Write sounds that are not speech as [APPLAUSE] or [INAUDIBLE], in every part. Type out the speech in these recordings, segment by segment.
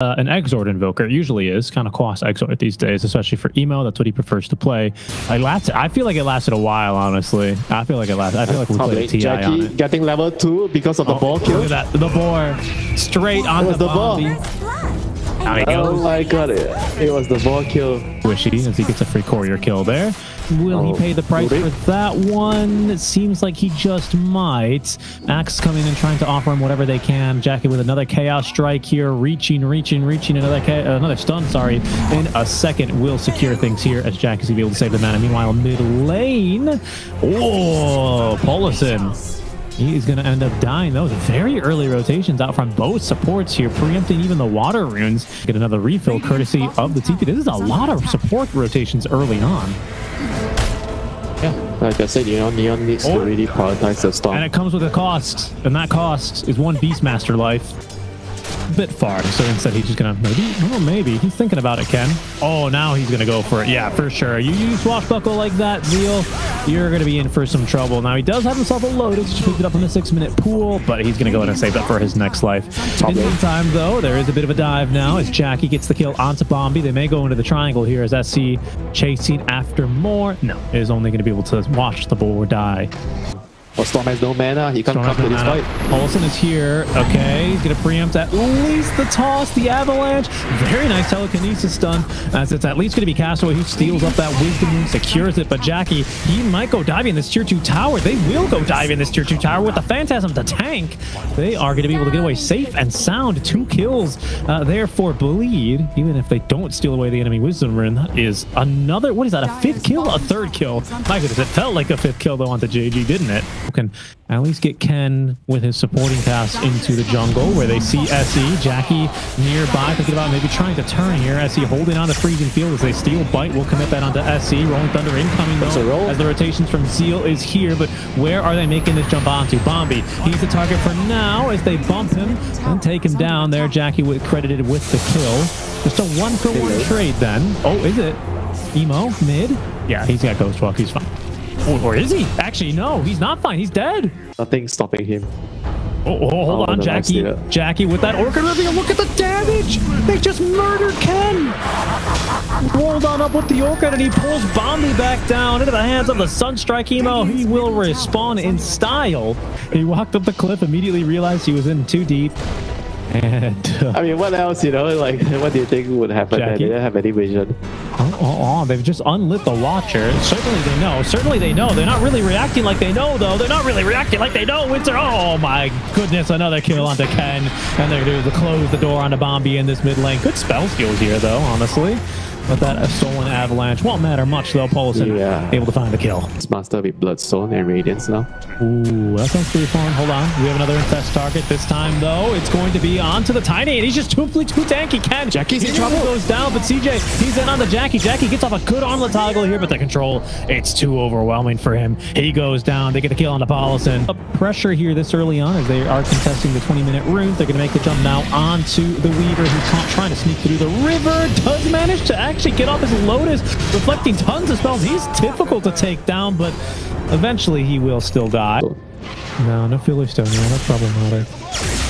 uh, an Exort Invoker. It usually is kind of cost Exort these days, especially for emo. That's what he prefers to play. I lasted. I feel like it lasted a while, honestly. I feel like it lasted. I feel like we played TI Jackie on it. getting level 2 because of the ball Look kill. at that. The boar straight on the, the ball. Bombi. Now he Oh goes. my god, it, it was the ball kill. Wishy as he gets a free courier kill there. Will he Oh, pay the price for that one? It seems like he just might. Axe coming in trying to offer him whatever they can. Jackie with another chaos strike here, reaching, reaching, reaching another uh, another stun. Sorry, in a second will secure things here as Jackie's gonna be able to save the mana. Meanwhile, mid lane, oh, Polison. He is going to end up dying. Those very early rotations out from both supports here, preempting even the water runes. Get another refill courtesy of the TP. This is a lot of support rotations early on. Yeah, like I said, you know, Neon needs Oh. to really prioritize the And it comes with a cost. And that cost is one Beastmaster life. A bit far. So instead, he's just going to maybe, oh, maybe. He's thinking about it, Ken. Oh, now he's going to go for it. Yeah, for sure. You use Swashbuckle like that, Zeal, you're going to be in for some trouble. Now, he does have himself a Lotus. Just picked it up in the six minute pool, but he's going to go in and save that for his next life. In the meantime, though, there is a bit of a dive now as Jackie gets the kill onto Bombi. They may go into the triangle here as SC chasing after more. No, is only going to be able to watch the boar die. But Storm has no mana, he can't Storm come to this mana. fight. Olsen is here. Okay, he's going to preempt at least the toss, the avalanche. Very nice telekinesis stun, as it's at least going to be Castaway who steals up that wisdom rune, secures it. But Jackie, he might go diving this tier 2 tower. They will go diving this tier 2 tower with the Phantasm to tank. They are going to be able to get away safe and sound. Two kills uh, there for Bleed, even if they don't steal away the enemy wisdom rune. That is another, what is that, a fifth kill? A third kill. My goodness, it felt like a fifth kill though on the JG, didn't it? Can at least get Ken with his supporting pass into the jungle where they see SE. Jackie nearby, thinking about maybe trying to turn here. SE holding on to freezing field as they steal. Bite will commit that onto SE. Rolling Thunder incoming though roll. as the rotations from Zeal is here. But where are they making this jump onto? Bombi. He's the target for now as they bump him and take him down there. Jackie with credited with the kill. Just a one for one trade then. Oh, is it? Emo mid? Yeah, he's got Ghost Walk. He's fine. Or, or is he? Actually, no, he's not fine. He's dead. Nothing stopping him. Oh, oh, hold Oh, on, Jackie. Jackie with that Orchid Reveal. Look at the damage. They just murdered Ken. Rolled on up with the Orchid, and he pulls Bombi back down into the hands of the Sunstrike Emo. He will respawn in style. He walked up the cliff, immediately realized he was in too deep. And uh, I mean, what else, you know? Like, [LAUGHS] what do you think would happen? Jackie? They didn't have any vision. Oh, oh, oh, they've just unlit the Watcher. Certainly they know. Certainly they know. They're not really reacting like they know, though. They're not really reacting like they know. Winter. Oh, my goodness. Another kill onto Ken. And they're going to close the door onto Bombi in this mid lane. Good spell skills here, though, honestly. But that uh, stolen avalanche won't matter much, though. Polison Yeah. able to find the kill. It's master with Bloodstone and Radiance now. Ooh, that sounds pretty fun. Hold on. We have another infest target. This time, though, it's going to be onto the Tiny, and he's just too, too tanky. Ken. Jackie's in trouble. goes down, but CJ, he's in on the Jackie. Jackie gets off a good armlet toggle here, but the control, it's too overwhelming for him. He goes down. They get the kill on the Paulison. Pressure here this early on as they are contesting the 20-minute runes. They're going to make the jump now onto the Weaver, who's trying to sneak through the river. Does manage to actually get off his Lotus, reflecting tons of spells. He's difficult to take down, but eventually he will still die. No, no Philly Stone. Yeah, that's problematic.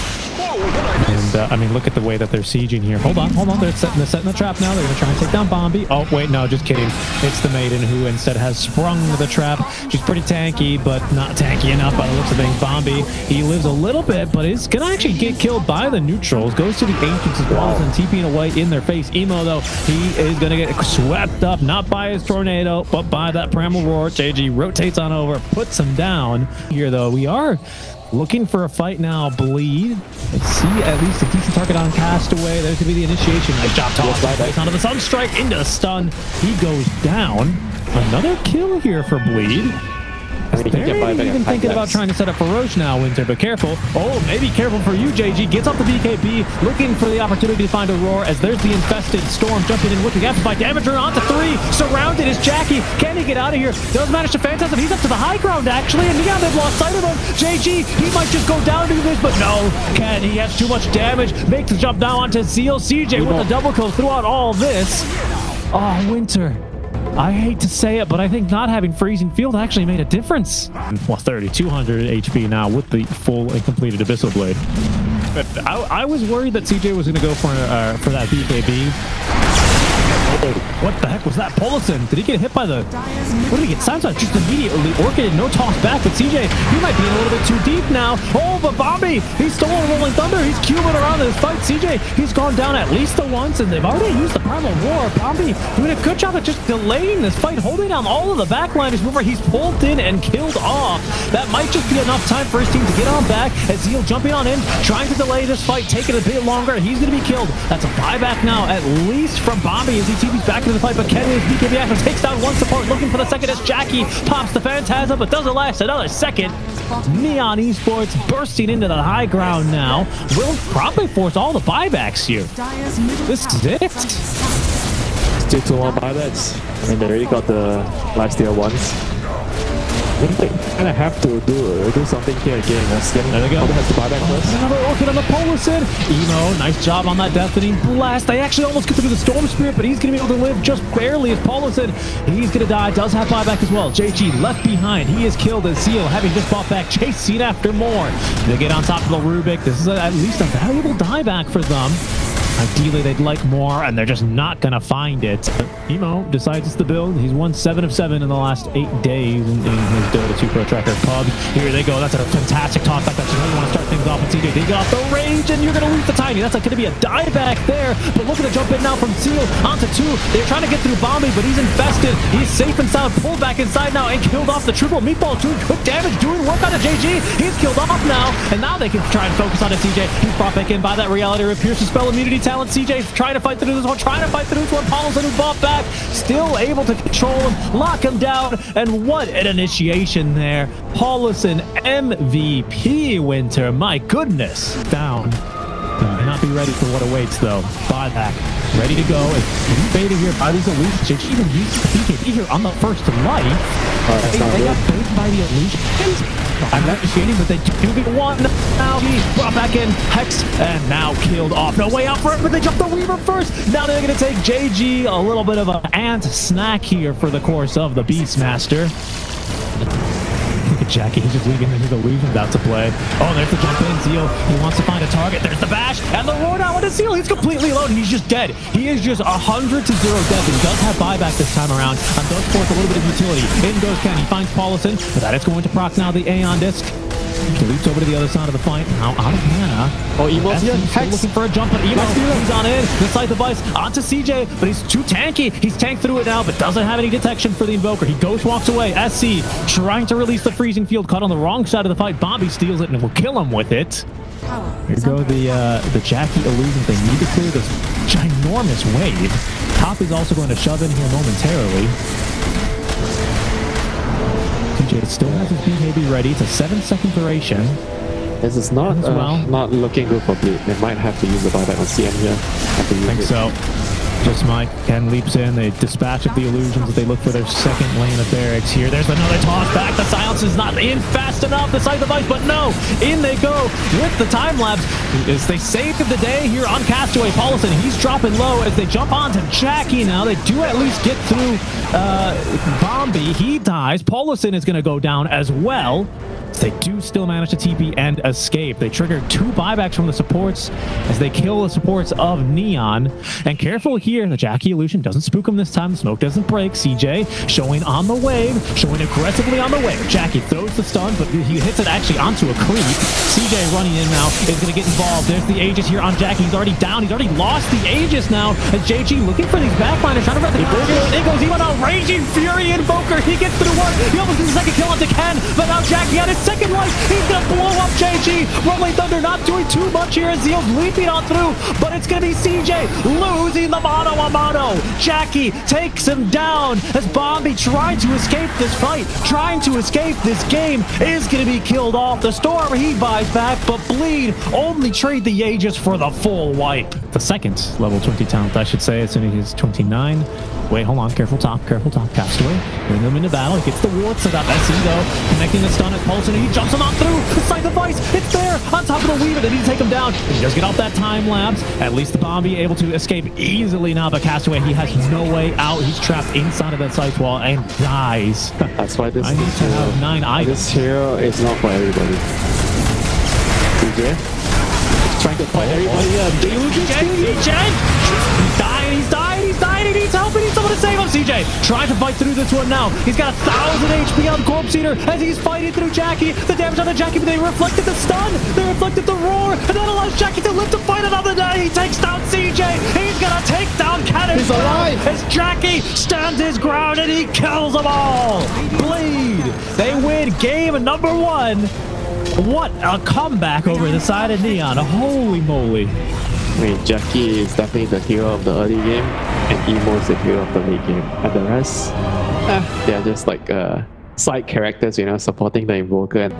And uh, I mean, look at the way that they're sieging here. Hold on, hold on. They're setting, they're setting the trap now. They're going to try and take down Bombi. Oh, wait, no, just kidding. It's the Maiden who instead has sprung the trap. She's pretty tanky, but not tanky enough by the looks of things. Bombi, he lives a little bit, but is going to actually get killed by the neutrals. Goes to the Ancients as well and TPing away in their face. Emo, though, he is going to get swept up, not by his tornado, but by that Primal Roar. JG rotates on over, puts him down. Here, though, we are Looking for a fight now, Bleed. Let's see at least a decent target on Castaway. There's going to be the initiation. Nice job, toss. Nice onto the Sunstrike, into the stun. He goes down. Another kill here for Bleed. I mean, They're even at thinking about trying to set up for Roche now, Winter, but careful. Oh, maybe careful for you, JG. Gets off the BKB, looking for the opportunity to find a roar as there's the infested storm jumping in with the amplified damage. Rune onto three. Surrounded is Jackie. Can he get out of here? Does manage to phantasm. He's up to the high ground, actually, and yeah, they've lost sight of him. JG, he might just go down to this, but no. Can he has too much damage. Makes the jump now onto Zeal. CJ with a double kill throughout all this. Oh, Winter. I hate to say it, but I think not having freezing field actually made a difference. Well, 3,200 HP now with the full and completed Abyssal Blade. But I, I was worried that CJ was going to go for uh, for that BKB. What the heck was that? Polison, did he get hit by the... What did he get? Sounds like just immediately Orchid, no toss back, but CJ, he might be a little bit too deep now. Oh, but Bombi, he's still on Rolling Thunder. He's cubing around this fight. CJ, he's gone down at least the once, and they've already used the Primal Roar. Bombi doing a good job of just delaying this fight, holding down all of the backliners. Remember, he's pulled in and killed off. That might just be enough time for his team to get on back as Zeal jumping on in, trying to delay this fight, taking it a bit longer. He's going to be killed. That's a buyback now, at least from Bombi as he TPs back into the fight, but Kenny as BKB Action takes down one support, looking for the second as Jackie pops the Phantasm, but doesn't last another second. Neon Esports bursting into the high ground now. Will probably force all the buybacks here. This is it. Still two more buybacks, and they already got the lifesteal ones. I think they kind of have to do do something here again. Uh, Scanning There they go. has to buy back first. Another Orchid on the Polison. Emo, nice job on that Deafening Blast. They actually almost get through the Storm Spirit, but he's going to be able to live just barely as Polison. He's going to die. Does have buyback as well. JG left behind. He is killed as Seal, having just bought back. Chasing after more. They get on top of the Rubik. This is a, at least a valuable dieback for them. Ideally, they'd like more, and they're just not going to find it. Emo decides it's the build. He's won 7 of 7 in the last 8 days in, in his Dota 2 Pro Tracker pub. Here they go. That's a fantastic toss back. That's you want to start things off with CJ. They off the range, and you're going to lose the Tiny. That's going to be a dieback there. But look at the jump in now from Seal onto 2. They're trying to get through Bombi, but he's infested. He's safe and sound. Pulled back inside now and killed off the triple. Meatball doing good damage, doing work on a JG. He's killed off now, and now they can try and focus on a CJ. He's brought back in by that reality rip. Pierce spell immunity talent. CJ trying to fight through this one, trying to fight through this one. Paulson who bought back, still able to control him, lock him down, and what an initiation there. Paulison MVP Winter, my goodness. Down. Not be ready for what awaits though. Buyback, ready to go. It's baited here by these illusions. Even use the BKB here on the first life? That's They, they got baited by the illusions. I'm not shading, but they do get one. Now he brought back in Hex and now killed off. No way out for it, but they jumped the Weaver first. Now they're going to take JG a little bit of an ant snack here for the course of the Beastmaster. Jackie. He's just leaving his illusions about to play. Oh, there's the jump in. Zeal. He wants to find a target. There's the bash. And the roar down with the Zeal. He's completely alone. He's just dead. He is just 100 to 0 death. He does have buyback this time around. And does force a little bit of utility. In goes Ken. He finds Paulison. But that is going to proc now the Aeon disc. He leaps over to the other side of the fight. Now out of mana. Oh, Emo's here. Hex. looking for a jump, but Emo, he's on in. The side device onto CJ, but he's too tanky. He's tanked through it now, but doesn't have any detection for the Invoker. He ghost walks away. SC trying to release the freezing field, caught on the wrong side of the fight. Bobby steals it and will kill him with it. Here go the uh, the Jackie illusions. They need to clear this ginormous wave. Top is also going to shove in here momentarily. CJ still has his BKB ready. It's a seven second duration. This is not uh, well. not looking good for Bleed. They might have to use the buyback on CM here. Have to use I think so. Just Mike. Ken leaps in. They dispatch of the illusions as they look for their second lane of barracks here. There's another toss back. The silence is not in fast enough. The side device, but no. In they go with the time lapse. As they saved the day here on Castaway Paulison. He's dropping low as they jump onto Jackie now. They do at least get through uh, Bombi. He dies. Paulison is going to go down as well. They do still manage to TP and escape. They trigger two buybacks from the supports as they kill the supports of Neon. And careful here, the Jackie illusion doesn't spook him this time. The smoke doesn't break. CJ showing on the wave, showing aggressively on the wave. Jackie throws the stun, but he hits it actually onto a creep. CJ running in now is going to get involved. There's the Aegis here on Jackie. He's already down. He's already lost the Aegis now as JG looking for these backliners, trying to run the It goes. He went out. Raging Fury Invoker. He gets through one. He almost gets a second kill onto Ken, but now Jackie had second life. He's going to blow up JG. Rolling Thunder not doing too much here as Zeal's leaping on through, but it's going to be CJ losing the mono a mono. Jackie takes him down as Bombi trying to escape this fight, trying to escape this game, is going to be killed off. The Storm, he buys back, but Bleed only trade the Aegis for the full wipe. The second level 20 talent, I should say, as soon as he's 29. Wait, hold on. Careful top, careful top. Castaway. Bring them into battle. He gets the wards so that SC though. Connecting the stun at Pulse and he jumps him on through. The side device. It's there on top of the Weaver. They need to take him down. He does get off that time lapse. At least the Bombi able to escape easily now. But Castaway, he has no way out. He's trapped inside of that Ice Wall and dies. [LAUGHS] That's why this I need to have nine items. This hero is not for everybody. DJ, Trying to fight oh, everybody up. CJ, CJ! He's dying, he's dying, he needs help, he needs someone to save him, CJ! Trying to fight through this one now. He's got a thousand HP on Corpse Eater as he's fighting through Jackie. The damage on the Jackie, but they reflected the stun, they reflected the roar, and that allows Jackie to live to fight another day. He takes down CJ, he's gonna take down Cannon. He's alive. As Jackie stands his ground and he kills them all. Bleed. They win game number one. What a comeback over the side of Neon. Holy moly. I mean, Jackie is definitely the hero of the early game, and Emo is the hero of the late game. And the rest, eh, they're just like uh, side characters, you know, supporting the Invoker. And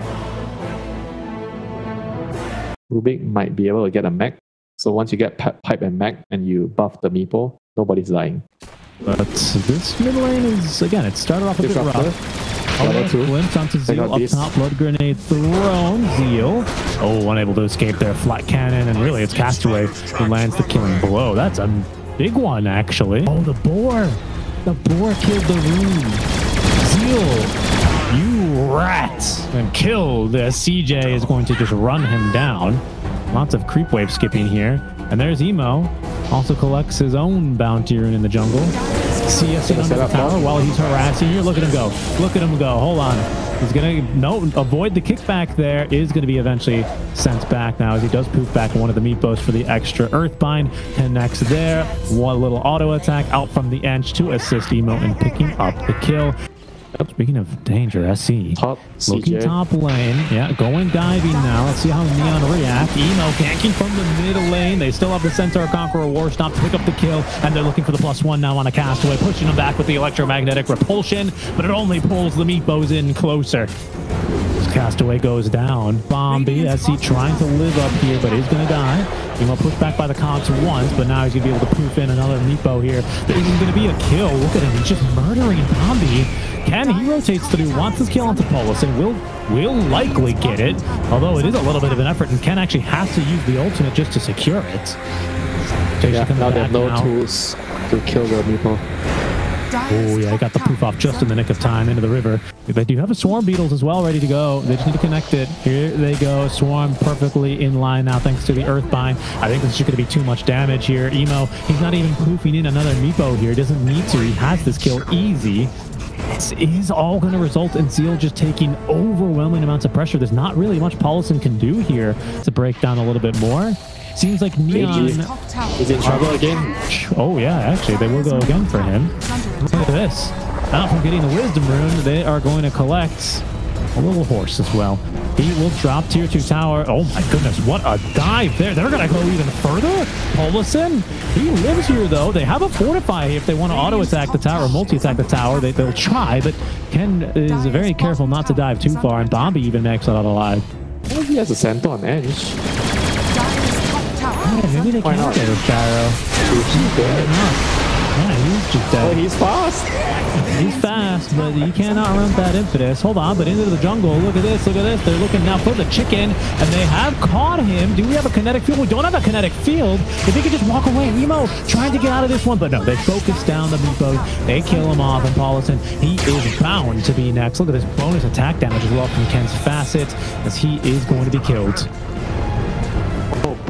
Rubik might be able to get a mech. So once you get Pipe and mech and you buff the Meepo, nobody's dying. But this mid lane is, again, it started off a bit rough. Level Oh, two. glimpse onto They Zeal got up these. top, blood grenade thrown. Zeal, oh, unable to escape there. Flat cannon, and really it's Castaway who lands the killing blow. That's a big one, actually. Oh, the boar. The boar killed the rune. Zeal, you rats. And killed. Uh, CJ is going to just run him down. Lots of creep wave skipping here. And there's Emo. Also collects his own bounty rune in the jungle. CS in Gonna under the tower while he's harassing here. Look at him go. Look at him go. Hold on. He's gonna no avoid the kickback there. Is gonna be eventually sent back now as he does poof back one of the Meepos for the extra earthbind. Connects there. One little auto attack out from the edge to assist Emo in picking up the kill. Speaking of danger, SC. Top Looking CJ. top lane. Yeah, going diving now. Let's see how Neon react. Emo ganking from the middle lane. They still have the Centaur Conqueror War Stomp to pick up the kill. And they're looking for the plus one now on a castaway, pushing them back with the electromagnetic repulsion. But it only pulls the Meepos in closer. This castaway goes down. Bombi, as he trying to live up here, but he's going to die. Emo pushed back by the Cogs once, but now he's going to be able to poof in another Meepo here. This is going to be a kill. Look at him. He's just murdering Bombi. Ken, he rotates through, wants this kill onto Polus, and will will likely get it. Although it is a little bit of an effort, and Ken actually has to use the ultimate just to secure it. Jason Yeah, now they have no now. tools to kill the Meepo. Oh yeah, I got the poof off just in the nick of time into the river. They do have a swarm beetles as well ready to go. They just need to connect it. Here they go. Swarm perfectly in line now thanks to the earthbind. I think this is going to be too much damage here. Emo, he's not even poofing in another Meepo here. He doesn't need to. He has this kill easy. This is all going to result in Zeal just taking overwhelming amounts of pressure. There's not really much Paulson can do here to break down a little bit more. Seems like Neon... Is in trouble again? Oh yeah, actually, they will go again for him. Look at this. Now from getting the Wisdom Rune, they are going to collect a little horse as well. He will drop tier 2 tower. Oh my goodness, what a dive there. They're going to go even further. Polison, he lives here though. They have a Fortify if they want to auto-attack the tower or multi-attack the tower. They, they'll try, but Ken is very careful not to dive too far, and Bombi even makes it out alive. Well, he has a center on edge. Yeah, maybe they Why can not? get a Sparrow. Yeah, he's just dead. Oh, he's fast. He's fast, but you cannot run that impetus. Hold on, but into the jungle. Look at this, look at this. They're looking now for the chicken, and they have caught him. Do we have a kinetic field? We don't have a kinetic field. If he could just walk away, Emo trying to get out of this one, but no, they focus down the Meepo. They kill him off, and Paulison, he is bound to be next. Look at this bonus attack damage as well from Ken's facet, as he is going to be killed.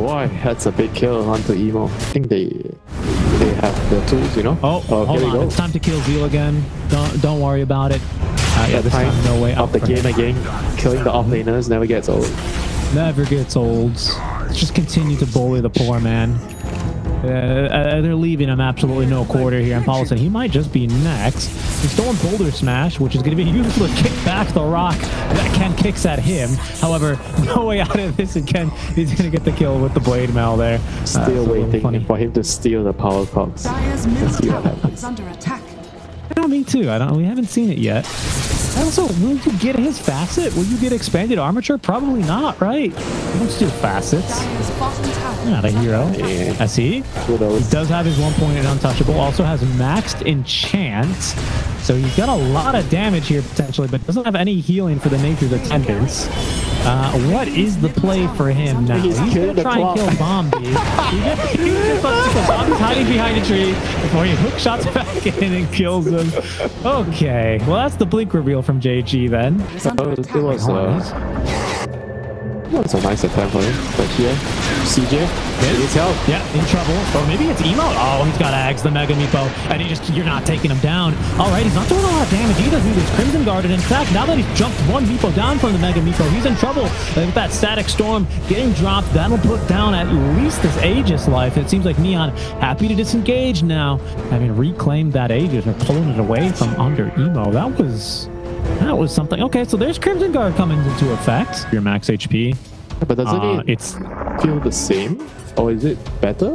Oh boy, that's a big kill onto Emo. I think they they have the tools, you know. Oh, hold here on. go. It's time to kill Zeal again. Don't don't worry about it. Uh, yeah, this time no way of up the game him. again. Killing the offlaners never gets old. Never gets old. Just continue to bully the poor man. Uh, uh, they're leaving him absolutely no quarter here. And Paulson, he might just be next. He's stolen Boulder Smash, which is going to be [LAUGHS] useful to kick back the rock that Ken kicks at him. However, [LAUGHS] no way out of this, and Ken he's going to get the kill with the Blade Mail there. Uh, Still little waiting funny. for him to steal the power cogs. Dyer's middle Let's see what tower is under attack. Yeah, me too. I don't. We haven't seen it yet. Also, will you get his facet? Will you get expanded armature? Probably not, right? You don't steal facets. Not a hero. I see. He? Does have his one point in untouchable. Also has maxed enchant. So he's got a lot of damage here potentially, but doesn't have any healing for the nature's attendants. Uh, what is the play for him now? He's He's, gonna try and kill Bombi. he just, he just lets it. Bombi's hiding behind a tree before he hook shots back in and kills him. Okay, well that's the blink reveal from JG then. Is under Oh, it was Hold on, uh, That was a nice attempt him. But here, CJ needs help. Yeah, in trouble. Or maybe it's Emo. Oh, he's got Ags, the Mega Meepo, and he just, you're not taking him down. All right, he's not doing a lot of damage either through this Crimson Guard. And in fact, now that he's jumped one Meepo down from the Mega Meepo, he's in trouble. And with that Static Storm getting dropped, that'll put down at least this Aegis life. It seems like Neon happy to disengage now, having reclaimed that Aegis or pulling it away from under Emo. That was... That was something. Okay, so there's Crimson Guard coming into effect. Your max HP. But doesn't Uh, it it's feel the same? Or is it better?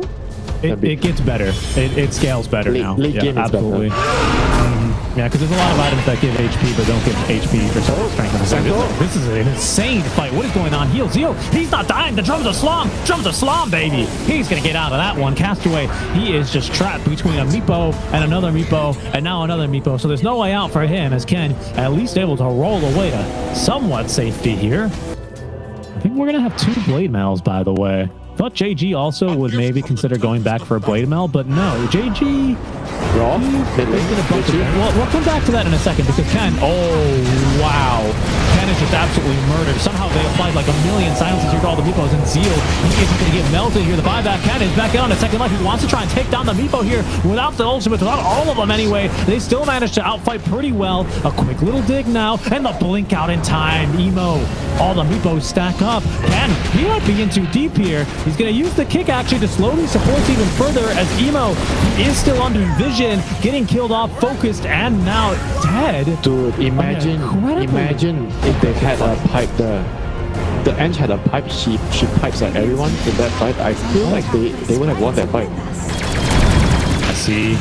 It, A it gets better. It, it scales better Late- now. late yeah, game is better. absolutely. Mhm. Yeah, because there's a lot of items that give HP but don't get HP for some oh. strength. and Santo. ability. This is an insane fight. What is going on? Heal Zio. He's not dying. The drums are slom. Drums are slom, baby. He's gonna get out of that one. Castaway. He is just trapped between a Meepo and another Meepo and now another Meepo. So there's no way out for him as Ken at least able to roll away to somewhat safety here. I think we're gonna have two blade mails, by the way. Thought JG also would maybe consider going back for a blade mail, but no, JG Raw? is Mid gonna lane? bump Mid it. Well, we'll come back to that in a second because Ken, oh wow, is just absolutely murdered. Somehow they applied like a million silences here to all the Meepos and Zeal. He isn't gonna get melted here. The buyback Ken is back on a second life. He wants to try and take down the Meepo here without the ultimate, without all of them anyway. They still managed to outfight pretty well. A quick little dig now, and the blink out in time. Emo. All the Meepos stack up. Ken, he might be in too deep here. He's gonna use the kick actually to slowly support even further as Emo is still under vision, getting killed off, focused, and now dead. Dude, imagine, imagine if they had a pipe the the Ange had a pipe, she she pipes at everyone in that fight. I feel like they, they would have won that fight. I see.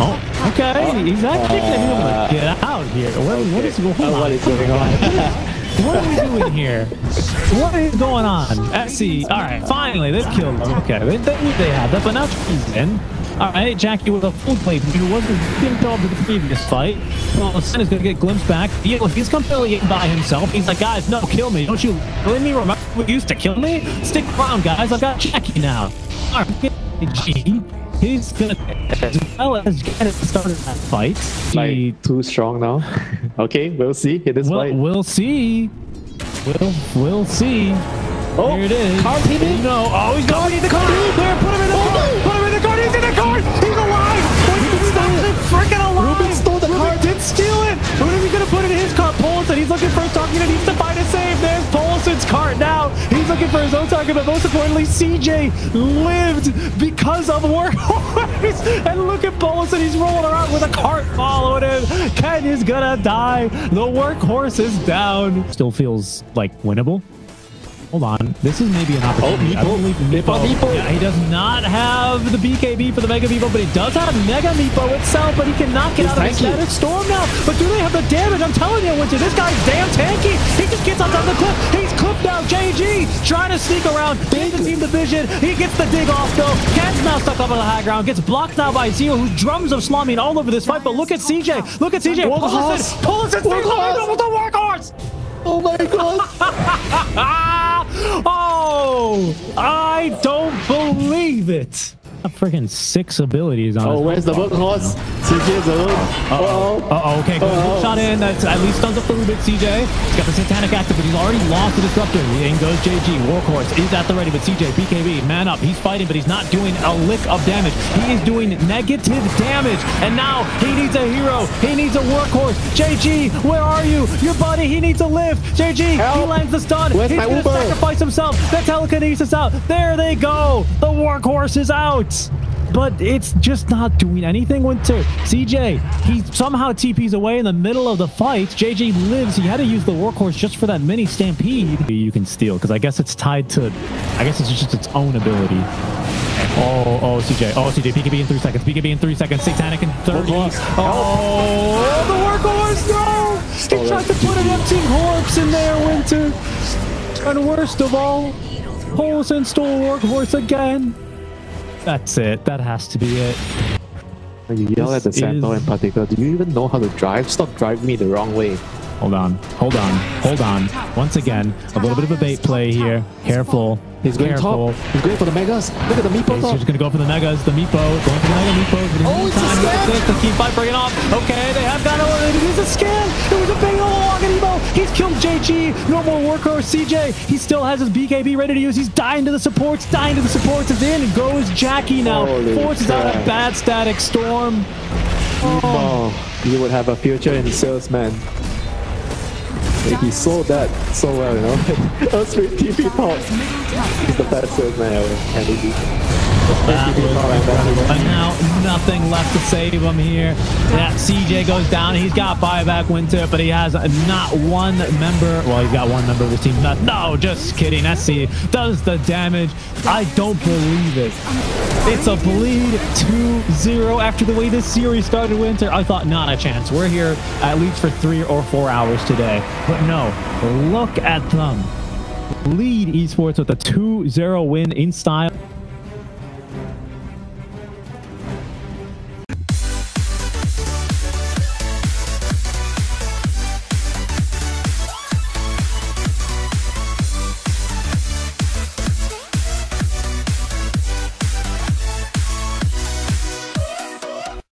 Oh, okay. He's actually gonna be able get out here. What, what is going on? Uh, what is [LAUGHS] going on? What are we doing here? What is going on? FC. All right, finally, they've killed him. Okay, they, they, they had that, but now he's in. All right, Jackie with a full plate who wasn't didn't go to the previous fight. Well, Sen is going to get glimpsed back. He- He's completely in by himself. He's like, guys, no, kill me. Don't you really me remember what used to kill me? Stick around, guys. I've got Jackie now. All right, G. He's gonna as well as get started that fight. He like too strong now. [LAUGHS] okay, we'll see in this well, fight. we'll see. We'll we'll see. Oh, Here it is. it. No. Oh, he's going in the car. There, put him in the Oh, put in his car? Paulson. He's looking for a target. He needs to find a save. There's Paulson's cart now. He's looking for his own target, but most importantly, CJ lived because of Workhorse. [LAUGHS] and look at Paulson. He's rolling around with a cart following him. Ken is gonna die. The Workhorse is down. Still feels like winnable. Hold on. This is maybe an oh, opportunity. I Meepo. Meepo, Meepo. Yeah, he does not have the BKB for the Mega Meepo, but he does have Mega Meepo itself, but he cannot get He's out of the tanky. static storm now. But do they have the damage? I'm telling you, Winter, this guy's damn tanky. He just gets on top of the cliff. He's clipped now. JG trying to sneak around. Big the team division. He gets the dig off though. Ken's now stuck up on the high ground. Gets blocked now by Zio, who drums of slumming all over this fight. But look at CJ. Look at CJ. Workhorse. Pullison. Pullison. Workhorse. With the workhorse. oh my god! [LAUGHS] I don't believe it. A freaking six abilities on Oh, where's the workhorse? CJ's alone. Uh-oh. Uh-oh, okay, good Uh-oh. shot in. That's at least stuns up the Rubik CJ. He's got the Satanic active, but he's already lost the Disruptor. In goes JG. Workhorse is at the ready, but CJ, BKB, man up. He's fighting, but he's not doing a lick of damage. He is doing negative damage, and now he needs a hero. He needs a Workhorse. JG, where are you? Your buddy, he needs a lift. JG, he Help. lands the stun. Where's he's gonna Uber? sacrifice himself. The telekinesis out. There they go. The Workhorse is out but it's just not doing anything. Winter, CJ, he somehow TPs away in the middle of the fight. JJ lives. He had to use the workhorse just for that mini stampede. You can steal because I guess it's tied to, I guess it's just its own ability. Oh, oh, CJ. Oh, CJ. BKB in three seconds. BKB in three seconds. Satanic in 30. Workhorse. Oh, the workhorse. No! He tried to put an empty corpse in there, Winter. And worst of all, Polson stole workhorse again. That's it. That has to be it. You yell at the This Santo is- in particular, do you even know how to drive? Stop driving me the wrong way. Hold on. Hold on. Hold on. Once again, a little bit of a bait play here. Careful. He's going Careful. top. He's going for the megas. Look at the meatball He's top. just gonna go for the megas, the meepo, going for the mega meepo. The Oh, it's a meantime, scam! The keep fight bringing off. Okay, they have got it. It is a scam. It was a bait all along, and Evo He's killed JG. No more workhorse CJ. He still has his BKB ready to use. He's dying to the supports, dying to the supports. Is in. Goes Jackie now. Holy Forces out a bad static storm. Oh, you would have a future in salesman. He sold that so well, you know. [LAUGHS] Us with TV thought he's the best salesman ever. And he That was incredible. And now nothing left to save him here. Yeah, CJ goes down. He's got buyback winter, but he has not one member. Well, he's got one member of his team. Not, no, just kidding. SC does the damage. I don't believe it. It's a bleed 2-0 after the way this series started, Winter. I thought not a chance. We're here at least for three or four hours today. But no, look at them. Lead esports with a 2-0 win in style.